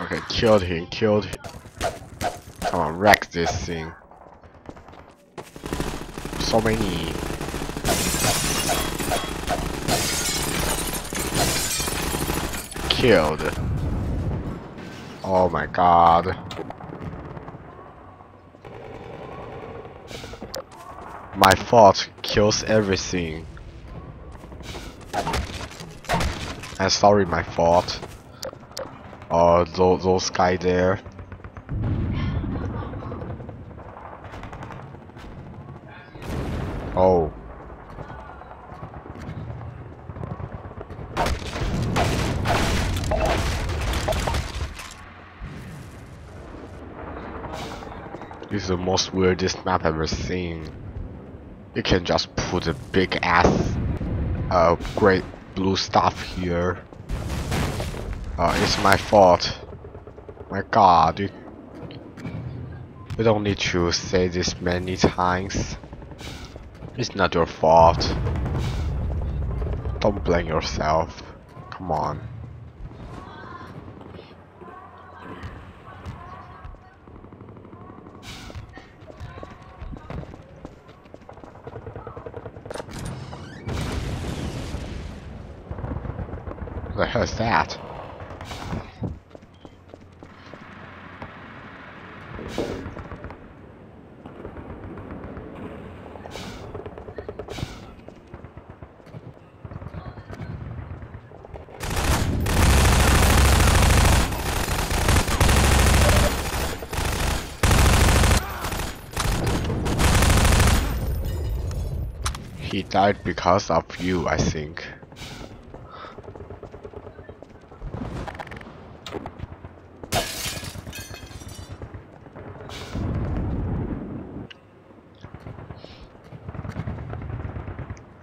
Okay, killed him, killed him. Come on, wreck this thing. So many. Killed. Oh my god. My fault kills everything. I'm sorry, my fault. Oh, those, those guy there. Oh. This is the most weirdest map I've ever seen. You can just put a big ass uh, great blue stuff here. Uh, it's my fault. My god, you, you don't need to say this many times. It's not your fault. Don't blame yourself. Come on. The that? He died because of you, I think.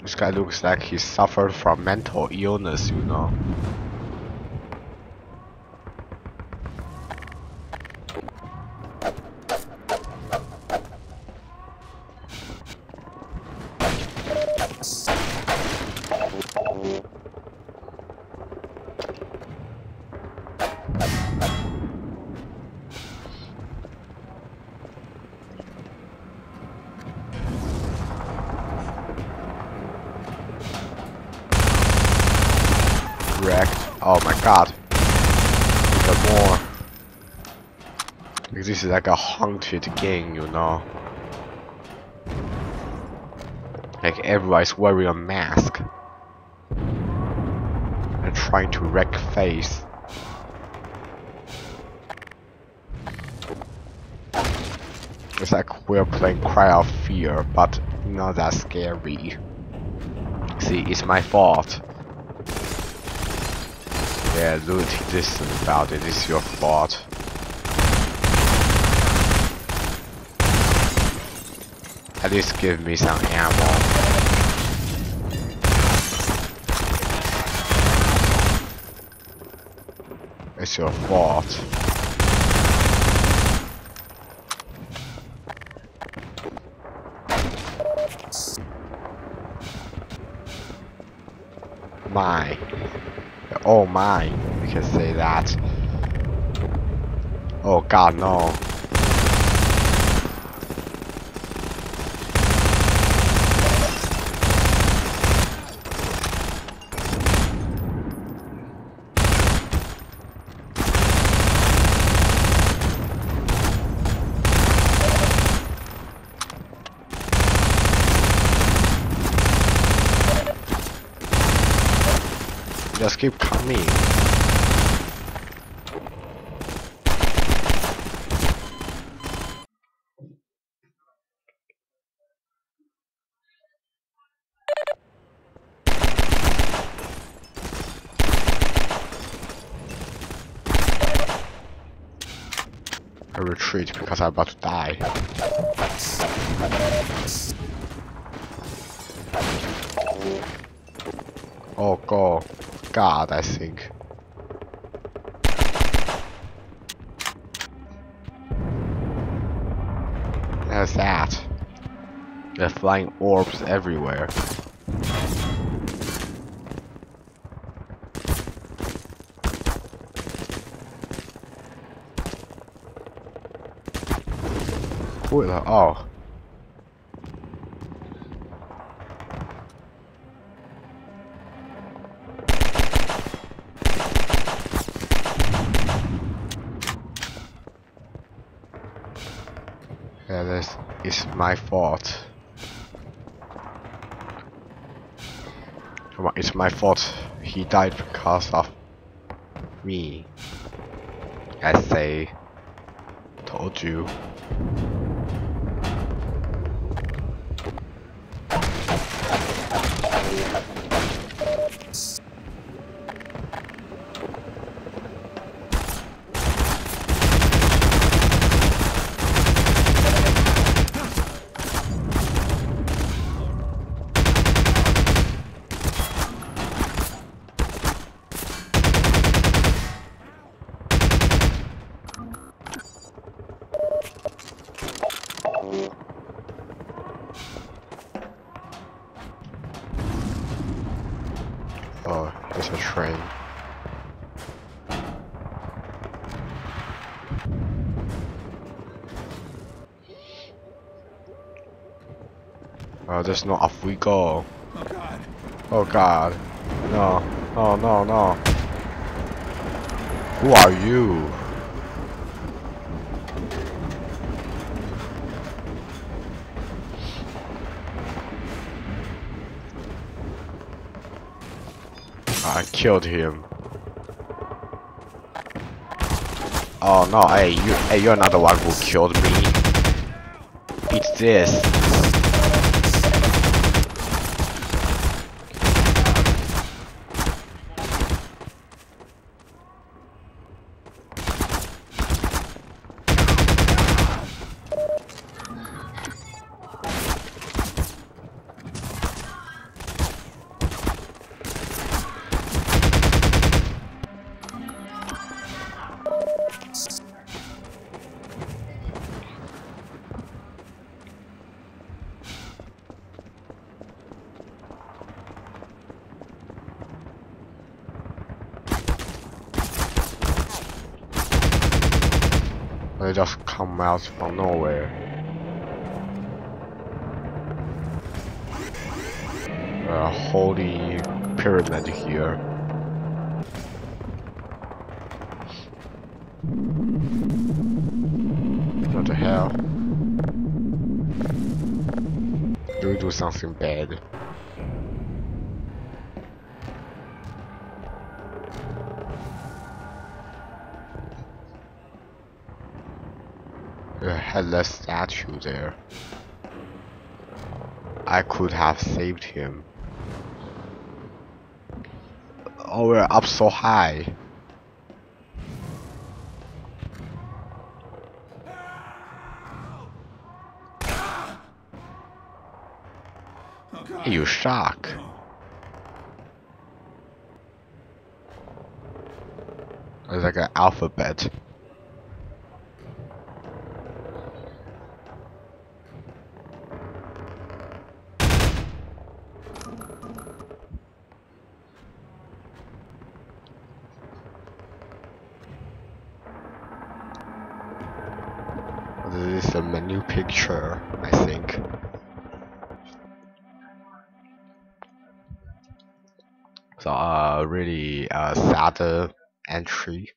This guy looks like he suffered from mental illness, you know. God. Even more. This is like a haunted game, you know. Like everybody's wearing a mask. And trying to wreck face. It's like we're playing Cry of Fear, but not that scary. See, it's my fault. Yeah, looting this about it. it is your fault. At least give me some ammo. It's your fault. My. Oh my, we can say that. Oh god, no. Just keep coming. I retreat because I'm about to die. Oh god, God, I think. There's that. There are flying orbs everywhere. Oh. Is my fault. Come on, It's my fault. He died because of me. I say, told you. Oh, there's. Oh, there's not off we go. Oh God. Oh god. No. No, no, no. Who are you? I killed him. Oh no, hey, you, hey, you're not the one who killed me. It's this. Just come out from nowhere. A holy pyramid here. What the hell? Do do something bad? A headless statue there. I could have saved him. Oh, we're up so high. You shark. It's like an alphabet. Is menu picture, I think. So, uh, really uh, sad entry.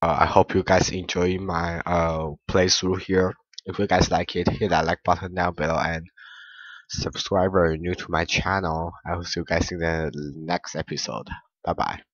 Uh, I hope you guys enjoy my uh playthrough here. If you guys like it, hit that like button down below and subscribe if you're new to my channel. I will see you guys in the next episode. Bye bye.